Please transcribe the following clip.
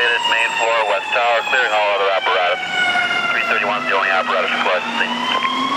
activated, main floor, west tower, clearing all other apparatus. 331 is the only apparatus required